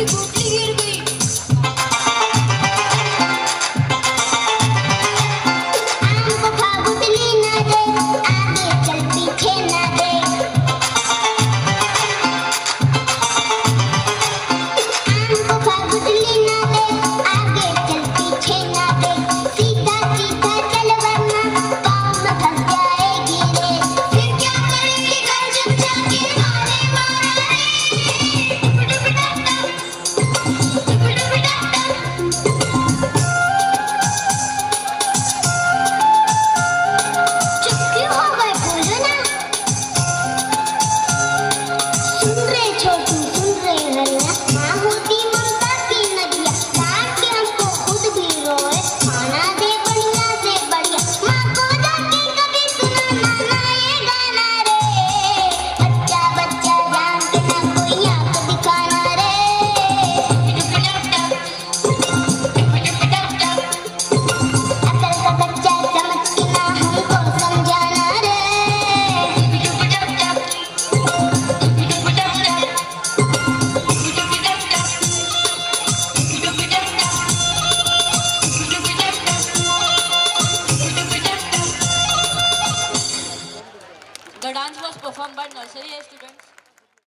you. done by nursery students.